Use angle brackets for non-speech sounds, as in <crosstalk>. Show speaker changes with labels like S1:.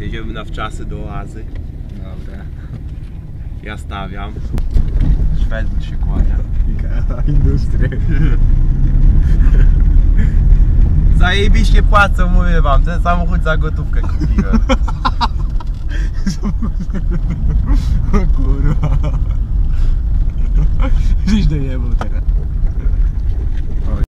S1: Jedziemy na wczasy do oazy.
S2: Dobra.
S1: Ja stawiam. Szwed się kłania. <laughs>
S2: Industry.
S1: Zajebiście płacą, mówię wam. Ten samochód za gotówkę kupiłem. <laughs>
S2: O kurwa. <laughs> Żeś dojebał tak.